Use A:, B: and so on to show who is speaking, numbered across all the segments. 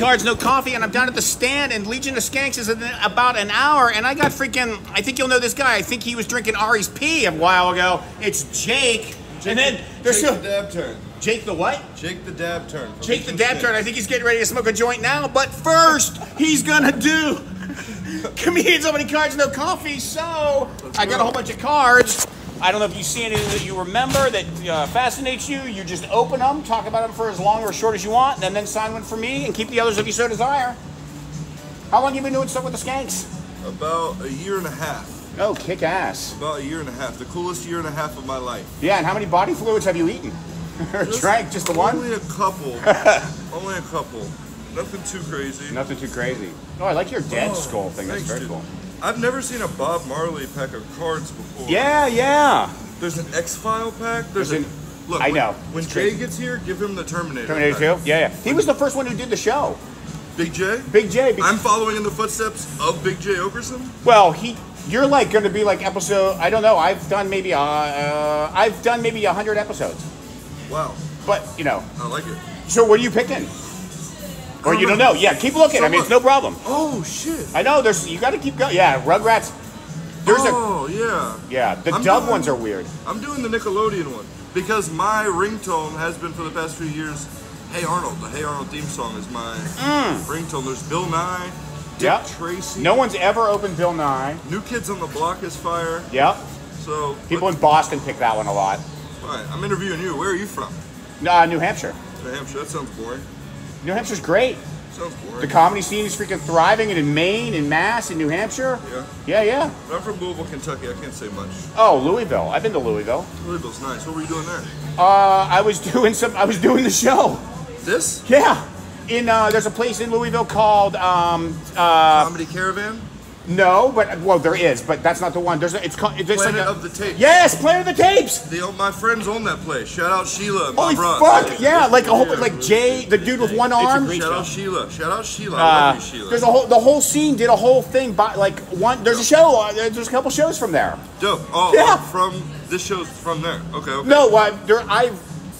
A: cards, no coffee, and I'm down at the stand. And Legion of Skanks is in about an hour, and I got freaking. I think you'll know this guy. I think he was drinking Ari's pee a while ago. It's Jake, and then there's
B: Jake the Dabturn.
A: Jake the what?
B: Jake the Dabturn.
A: Jake the dab
B: Skanks.
A: turn. I think he's getting ready to smoke a joint now. But first, he's gonna do comedians many cards, no coffee. So I got a whole bunch of cards. I don't know if you see anything that you remember that uh, fascinates you. You just open them, talk about them for as long or short as you want, and then sign one for me and keep the others if you so desire. How long you been doing stuff with the skanks?
B: About a year and a half.
A: Oh, kick ass.
B: About a year and a half. The coolest year and a half of my life.
A: Yeah, and how many body fluids have you eaten? or drank? Just the one?
B: Only a couple. Only a couple. Nothing too crazy.
A: Nothing too crazy. Oh, I like your dead
B: Oh,
A: skull thing. That's very
B: dude.
A: cool.
B: I've never seen a Bob Marley pack of cards before.
A: Yeah, yeah.
B: There's an X File pack. There's
A: There's
B: a. Look,
A: I
B: when-
A: know.
B: When
A: It's
B: Jay
A: crazy.
B: gets here, give him the Terminator.
A: Terminator. 2? Yeah, yeah. He was the first one who did the show.
B: Big Jay.
A: Big Jay. Big,
B: I'm following in the footsteps of Big Jay Oakerson.
A: well, he. You're like going to be like episode. I don't know. I've done maybe. Uh, uh, I've done maybe a hundred episodes.
B: Wow,
A: But you know.
B: I like it.
A: So what are you picking? Or you don't know? Yeah, keep looking. I mean, it's no problem.
B: Oh shit.
A: I know. There's. You got to keep going. Yeah, Rugrats. There's a.
B: oh yeah.
A: Yeah, the
B: I'm
A: dub
B: doing-
A: ones are weird.
B: I'm doing the Nickelodeon one because my ringtone has been for the past few years. Hey Arnold, the Hey Arnold theme song is my ringtone. There's Bill Nye, Dick
A: Yep.
B: Tracy.
A: Mm. No one's ever opened Bill Nye.
B: New Kids on the Block is fire.
A: Yep.
B: So
A: People in Boston pick that one a lot.
B: all right, I'm interviewing you. Where are you from?
A: Uh, New Hampshire.
B: New Hampshire. That sounds boring.
A: New Hampshire's great.
B: Sounds
A: The comedy scene is freaking thriving and in Maine, in Mass, in New Hampshire.
B: Yeah.
A: Yeah, yeah.
B: But I'm from Louisville, Kentucky. I can't say much.
A: Oh, Louisville. I've been to Louisville.
B: Louisville's nice. What were you doing there?
A: Uh, I was doing some. I was doing the show.
B: This
A: Yeah. In uh, there's a place in Louisville called um, uh,
B: comedy caravan.
A: No, but well there is, but that's not the one. There's a, it's called it's like a-
B: of the Tapes.
A: Yes, Planet of the Tapes.
B: They own, my friends own that place. Shout out Sheila, and
A: Holy fuck! Yeah, like a whole
B: Yeah.
A: like Jay, the dude with one arm.
B: Shout out Sheila. Shout out Sheila. I
A: Uh,
B: love you, Sheila.
A: there's a whole the whole scene did a whole thing by like one. There's a show. Uh, there's a couple shows from there.
B: Dope. Oh,
A: Yeah.
B: uh, from this show's from there. Okay. okay.
A: No, uh, there I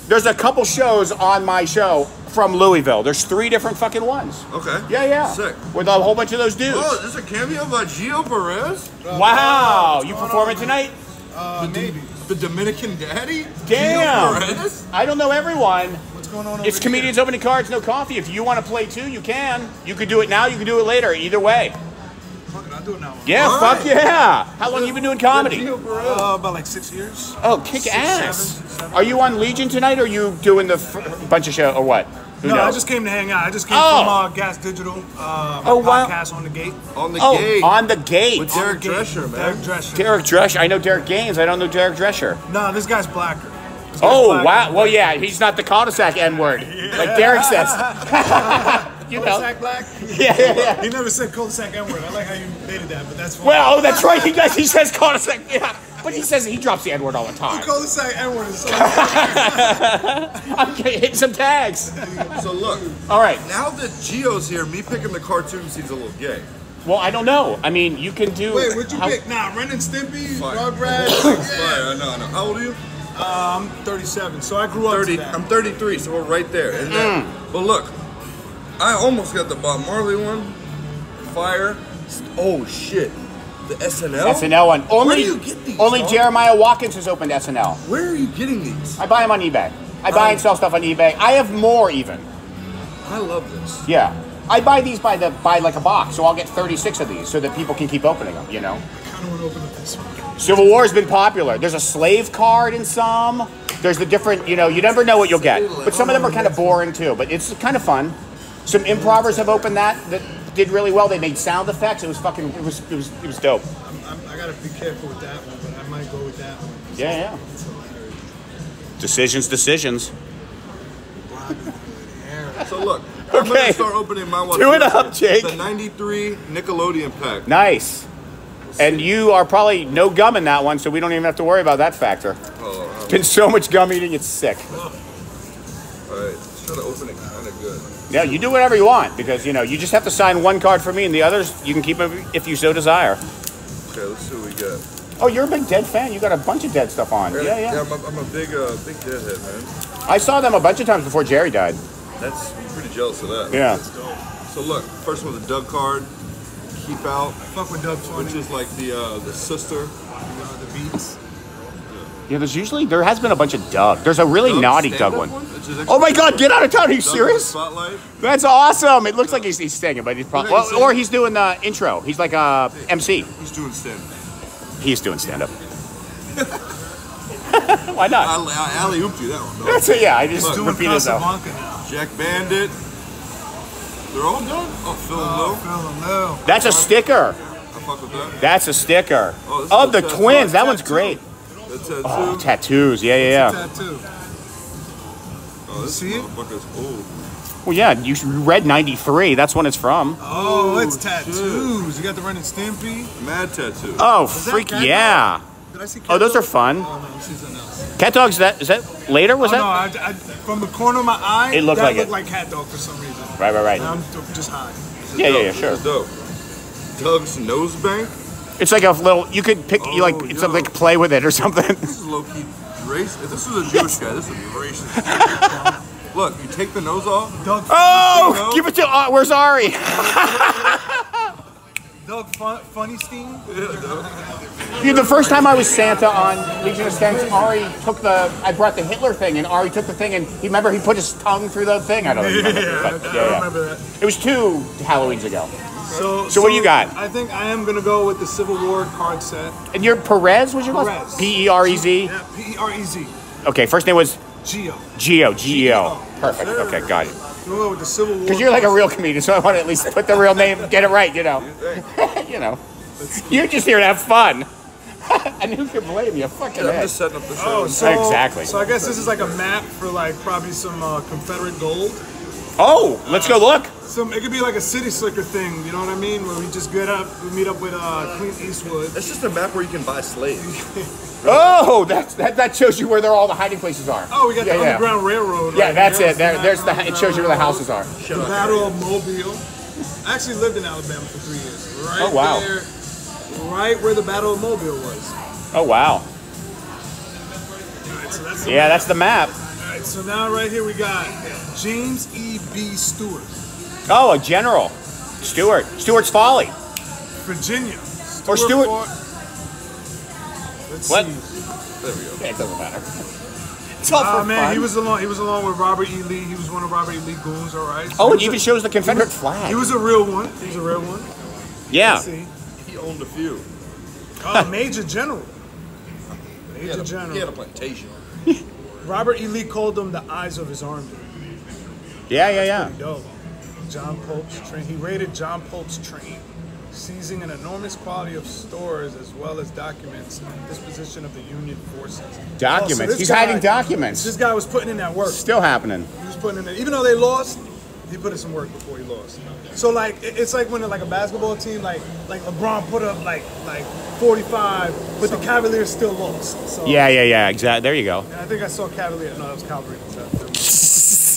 A: there's a couple shows on my show from Louisville. There's three different fucking ones.
B: Okay.
A: Yeah, yeah.
B: Sick.
A: With a whole bunch of those dudes.
B: Oh, is this a cameo by Geo Perez?
A: wow, you performing tonight?
C: Uh, maybe.
B: The Dominican Daddy?
A: Damn.
B: Geo Perez?
A: I don't know everyone.
C: What's going on
A: It's
C: over
A: comedians opening cards, no coffee. If you want to play too, you can. You could do it now. You can do it later. Either way.
C: Here? Fuck it, I'll do it now.
A: Yeah,
B: All
A: fuck
B: right.
A: yeah. How long you been doing comedy?
B: Geo
C: Uh, about like six years.
A: Oh, kick
C: Six,
A: ass.
C: seven, seven.
A: Are you on Legion tonight, or are you doing the f- bunch of show, or what? Who
C: No, I just came to hang out. I just came
A: Oh.
C: from uh, Gas Digital, uh,
A: Oh, wow.
C: podcast on the gate.
B: On the
A: oh,
B: gate.
A: on the gate.
B: With Derek
C: On gate.
B: Drescher, man.
C: Derek Drescher.
A: Derek Drescher. I know Derek Gaines. I don't know Derek Drescher.
C: No, this guy's blacker. This guy's
A: Oh
C: blacker.
A: wow! Well, yeah, he's not the cul-de-sac N word like Derek says. you know?
C: Cul-de-sac black?
A: Yeah, yeah, yeah.
C: He never said cul-de-sac N-word. I like how you dated that, but that's fine.
A: Well, oh, that's right. He does. He says cul-de-sac. Yeah, but he says he drops the N word all the time.
C: cul-de-sac N-word is so
A: I'm hitting some tags.
B: So look,
A: All right.
B: now that Geo's here, me picking the cartoon seems a little gay.
A: Well, I don't know. I mean, you can do.
C: Wait, what'd you
A: how-
C: pick? Nah, Ren and Stimpy,
B: Fine.
C: Rugrats.
B: Fire, I know, I know. How old are you?
C: I'm 37, so I grew up
B: 30.
C: to that.
B: I'm 33, so we're right there. And then,
A: Mm.
B: but look, I almost got the Bob Marley one. Fire. Oh shit. The SNL.
A: SNL one. Only,
B: Where do you get these?
A: only
B: dog?
A: Jeremiah Watkins has opened SNL.
B: Where are you getting these?
A: I buy them on eBay. I buy and sell stuff on eBay. I have more even.
B: I love this.
A: Yeah. I buy these by the by like a box, so I'll get 36 of these so that people can keep opening them, you know.
C: I kind of want to open up this one.
A: Civil War has been popular. There's a slave card in some. There's the different, you know, you never know what you'll get. But some of them are oh, kind of boring too, but it's kind of fun. Some improvers have opened that that did really well. They made sound effects. It was fucking it was it was it was dope.
C: I'm, I'm, I gotta be careful with that one, but I might go with that one.
A: Yeah, yeah. Decisions, decisions.
B: So look, I'm
A: Okay.
B: gonna start opening my one.
A: Do it up, Jake.
B: The 93 Nickelodeon pack.
A: Nice. And you are probably no gum in that one, so we don't even have to worry about that factor.
B: Oh,
A: Been so much gum eating, it's sick.
B: alright. Try to open it kind of good.
A: Yeah, you do whatever you want because you know you just have to sign one card for me, and the others you can keep if you so desire.
B: Okay, let's see what we got.
A: Oh, you're a big Dead fan. You got a bunch of Dead stuff on. Yeah, yeah.
B: I'm a, I'm a big, uh, big deadhead, man.
A: I saw them a bunch of times before Jerry died.
B: That's I'm pretty jealous of that.
A: Yeah.
C: That's dope.
B: So look, first one, the Doug card, keep out,
C: Fuck with Doug Funnie.
B: which is like the uh, the sister.
C: you know, the beats.
A: Yeah, there's usually there has been a bunch of Doug. There's a really
B: Doug
A: naughty
B: stand-up
A: Doug one.
B: which is
A: Oh my God! Get out of town! Are you
B: Doug
A: serious? That's awesome. It looks like he's, he's singing, but he's probably well, or he's doing the intro. He's like a MC.
B: He's doing stand.
A: He's doing stand up. Why not?
B: I, I alley ooped you that one. Though.
A: That's it. Yeah, I just
B: Look,
C: Doing
A: repeated it though.
C: Now.
B: Jack Bandit. They're all done. Oh, Phil
C: Oh,
B: Lowe.
C: Phil and Lil.
A: That's a sticker.
B: I fuck with that.
A: That's a sticker.
B: Oh,
A: of the twins. That one's
C: Tattoo.
A: great.
B: The oh, tattoo.
A: Oh, tattoos. Yeah, yeah, yeah.
C: Tattoo.
B: oh, this
C: see it?
B: motherfucker's old.
A: Well, yeah. You read '93. That's when it's from.
C: Oh, it's
B: shit.
C: tattoos. You got the Ren and Stimpy.
B: Mad tattoo.
A: Oh,
C: Was that
A: freak
C: Cat
A: yeah.
C: Did I see?
A: Oh, those
C: Cat
A: are fun.
C: Dog? Oh no, this is something else.
A: Cat dogs. That is that later? Was
C: oh
A: that?
C: no, I, I, from the corner of my eye,
A: It looked
C: that
A: like
C: looked
A: it.
C: like cat dog for some reason.
A: Right, right, right.
C: And I'm just high.
B: This is
A: Yeah, yeah,
B: dope.
A: yeah,
B: This
A: sure.
B: is dope. Doug's nose bank.
A: It's like a little. You could pick. you like.
B: Oh,
A: It's
B: yo.
A: something like play with it or something.
B: This is low key racist. If this was a Jewish guy, this would be racist. Look, you take the nose off.
C: Doug,
A: Oh,
B: No.
A: give it to. Uh, where's Ari?
C: Doug Fun, Funny Steam.
A: Dude, the first time I was Santa on Legion of Skanks, Ari took the. I brought the Hitler thing, and Ari took the thing, and he remember he put his tongue through the thing. I don't know. if you remember,
C: Yeah,
A: but
C: I,
A: yeah,
C: I
A: yeah.
C: remember that.
A: It was two Halloweens ago.
C: So,
A: So what do you got?
C: I think I am gonna go with the Civil War card set.
A: And your Perez was your last?
C: Perez.
A: P E R E Z.
C: Yeah, P E R E Z.
A: Okay, first name was
C: Geo.
A: Geo. G E O. Perfect.
C: Sir.
A: Okay, got it.
C: We'll go with the Civil War.
A: Because you're like a real comedian, so I want to at least put the real name, get it right. You know. you know. You're just here to have fun. and who can blame you? Fucking
B: I'm just setting up the show.
C: Oh,
B: show.
C: so
A: Exactly.
C: So I guess this is like a map for like probably some uh, Confederate gold.
A: Oh, let's go look.
C: Some it could be like a city slicker thing. You know what I mean? Where we just get up, we meet up with uh, Clint Eastwood.
B: It's just a map where you can buy slaves.
A: Oh, that's, that that shows you where they're all the hiding places are.
C: Oh, we got
A: yeah,
C: the
A: yeah.
C: Underground Railroad.
A: Yeah,
C: right
A: that's
C: there.
A: it. There, there's the. It shows you where the houses are.
C: The Battle of Mobile. I actually lived in Alabama for three years. Right
A: Oh, wow.
C: there, right where the Battle of Mobile was.
A: Oh wow.
C: All right, so that's the
A: Yeah, that's the map.
C: All right, so now right here we got James E. B. Stuart,
A: Oh, a general. Stuart. Stuart's Folly.
C: Virginia.
A: Or Stuart-
C: fought- Let's
A: What?
C: see.
B: There we go.
A: Yeah, it doesn't matter. It's all
C: Oh
A: for
C: man,
A: fun.
C: he was along. He was along with Robert E. Lee. He was one of Robert E. Lee goons. All right. So
A: Oh, it even
C: a-
A: shows the Confederate flag.
C: He was a real one. He was a real one.
A: yeah.
C: See.
B: He owned a few.
C: Oh, Major General.
B: He
C: Major
B: a,
C: General.
B: he had a plantation.
C: Robert E. Lee called them the eyes of his army.
A: Yeah, yeah, yeah.
C: Dope. John Pope's train. He raided John Pope's train, seizing an enormous quantity of stores as well as documents and disposition of the Union forces.
A: Documents.
C: Oh, so
A: He's
C: guy-
A: hiding documents.
C: This guy was putting in that work.
A: Still happening.
C: He was putting in it. Even though they lost, he put in some work before he lost. So like it's like when like a basketball team like like LeBron put up like like 45, but the Cavaliers still lost. So
A: Yeah, yeah, yeah. Exactly. There you go.
C: I think I saw Cavalier. No, that was Calvary.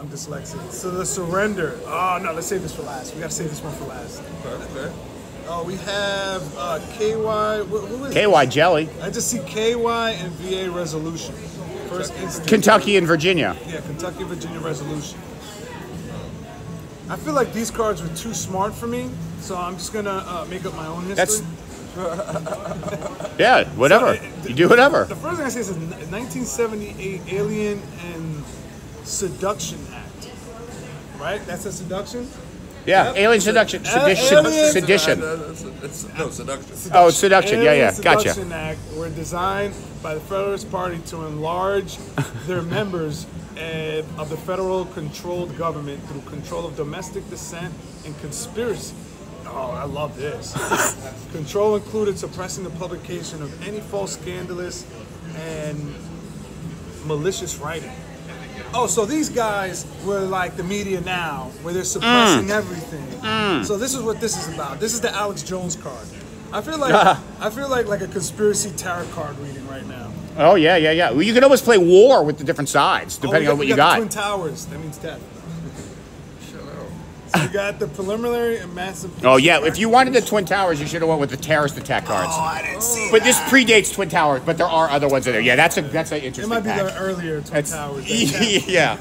C: I'm dyslexic. So the surrender. Oh no, let's save this for last. We gotta save this one for last.
B: Okay, okay.
C: Oh, we have uh, KY. Who, who is
A: KY Jelly.
C: I just see KY and VA resolution. First instance.
A: Kentucky and Virginia.
C: Yeah, Kentucky Virginia resolution. I feel like these cards were too smart for me, so I'm just gonna uh, make up my own history.
A: That's- Yeah, whatever. You do whatever.
C: The first thing I say is 1978 Alien and Seduction Act. Right? That's a seduction?
A: Yeah,
C: Yep.
A: alien seduction. Sedition.
C: aliens-
A: Sedition.
B: It's, it's, no, seduction.
A: Oh, seduction. Yeah,
C: Alien
A: yeah. Gotcha.
C: Seduction Act were designed by the Federalist Party to enlarge their members uh, of the federal controlled government through control of domestic dissent and conspiracy. Oh, I love this. control included suppressing the publication of any false, scandalous, and malicious writing. Oh, so these guys were like the media now, where they're suppressing
A: Mm.
C: everything. So this is what this is about. This is the Alex Jones card. I feel like I feel like like a conspiracy tarot card reading right now.
A: Oh, yeah, yeah, yeah. Well, you can always play war with the different sides,
C: Oh,
A: depending on what you
C: the
A: got.
C: Twin Towers. That means death.
B: Shut up.
C: So you got the preliminary and massive.
A: Oh, yeah. If you wanted the Twin Towers, you should have went with the terrorist attack oh, cards.
C: Oh, I didn't see.
A: But this predates Twin Towers, but there are other ones in there. Yeah, that's a that's an interesting.
C: It might be
A: pack.
C: the earlier Twin
A: That's-
C: Towers.
A: yeah.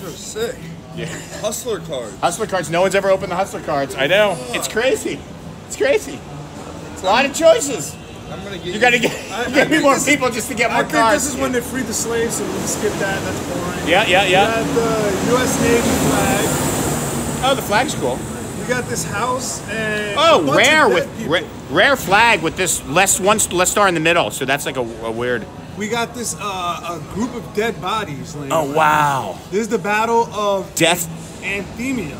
B: You're sick.
A: Yeah.
B: Hustler cards.
A: Hustler cards. No one's ever opened the hustler cards. I know. It's crazy. It's crazy. It's a lot of choices.
B: I'm gonna get
A: You gotta get,
C: I- I
A: get me
C: think
A: more
C: this-
A: people just to get
C: I
A: more
C: think
A: cards.
C: this is when they freed the slaves, so we can skip that. That's boring.
A: Yeah, yeah,
C: We
A: yeah.
C: got the U.S. Navy flag.
A: Oh, the flag's cool.
C: We got this house and a
A: Oh,
C: bunch
A: rare
C: of
A: with
C: dead
A: ra- rare flag with this less one less star in the middle. So that's like a, a weird.
C: We got this uh, a group of dead bodies. laying
A: Oh
C: around.
A: wow.
C: This is the Battle of
A: Death
C: Anthemia.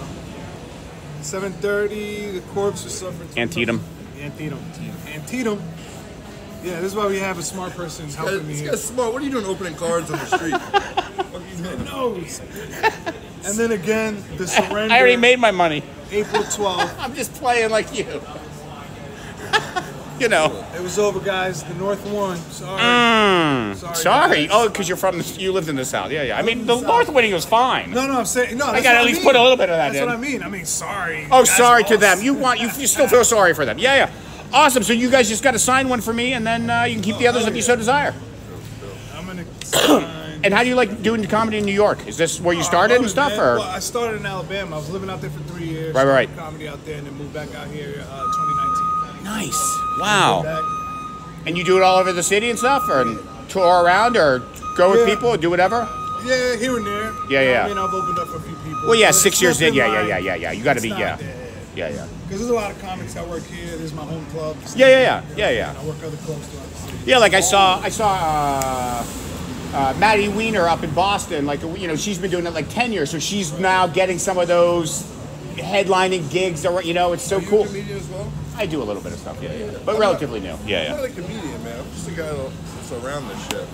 C: 7:30. The corpse was suffered.
A: Antietam.
C: Antietam. Antietam. Yeah, this is why we have a smart person helping me.
B: This guy's smart. What are you doing opening cards on the street? what are you doing?
C: knows. And then again, the surrender.
A: I already made my money.
C: April 12th.
A: I'm just playing like you. you know.
C: It was over, guys. The North won. Sorry.
A: Mm,
C: Sorry,
A: sorry. Oh, because you're from the, you lived in the south. Yeah, yeah. I mean, the
C: South.
A: north winning was fine.
C: No, no, I'm saying no. that's
A: gotta at least
C: mean.
A: put a little bit of that
C: That's
A: in.
C: what I mean. I mean, sorry.
A: Oh, sorry to them. You want you, you still feel sorry for them. Yeah, yeah. Awesome. So you guys just got to sign one for me, and then uh, you can keep the others if you so desire.
C: I'm gonna.
A: And how do you like doing comedy in New York? Is this where you started
C: love
A: and stuff,
C: man.
A: or
C: Well, I started in Alabama. I was living out there for three years.
A: Right, right.
C: Comedy out there, and then moved back out here uh, 2019.
A: nice? Wow. And you do it all over the city and stuff, or and tour around, or go with
C: Yeah.
A: people, or do whatever.
C: Yeah, here and there.
A: Yeah,
C: You know
A: yeah.
C: I mean, I've opened up for a few people.
A: Well, yeah, six years in. Yeah, yeah, yeah, yeah, yeah. You got to be. Yeah, yeah, yeah.
C: Because there's a lot of comics that work here. There's my home club.
A: Yeah, yeah, yeah, yeah, yeah.
C: I work other clubs throughout the city.
A: Yeah, like I saw, I saw uh, uh, Maddie Wiener up in Boston. Like you know, she's been doing it like ten years, so she's now getting some of those headlining gigs. Or you know, it's so cool.
B: a comedian as well?
A: I do a little bit of stuff, yeah, yeah, but relatively new. Yeah,
B: I'm
A: yeah.
B: not a comedian, man. I'm just a guy that's around this shit.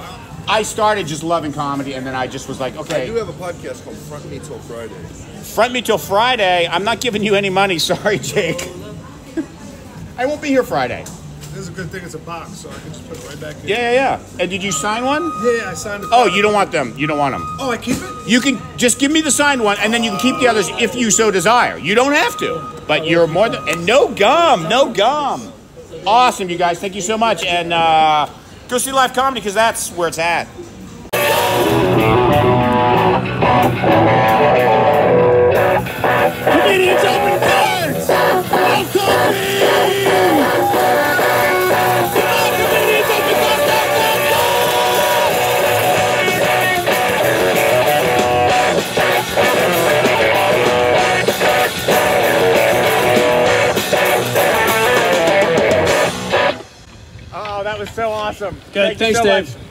A: I started just loving comedy, and then I just was like, okay.
B: I do have a podcast called Front Me Till Friday.
A: front me till Friday. I'm not giving you any money. Sorry, Jake. I won't be here Friday.
C: This is a good thing. It's a box, so I can just put it right back in.
A: Yeah, yeah, yeah. And did you sign one?
C: Yeah, yeah, I signed it.
A: Oh, you don't want them. You don't want them.
C: Oh, I keep it.
A: You can just give me the signed one, and then you can keep the others if you so desire. You don't have to, but you're more than and no gum, no gum. Awesome, you guys. Thank you so much, and uh, go see live comedy because that's where it's at.
D: Good.
A: Thank
D: Thanks,
A: so
D: Dave.
A: much.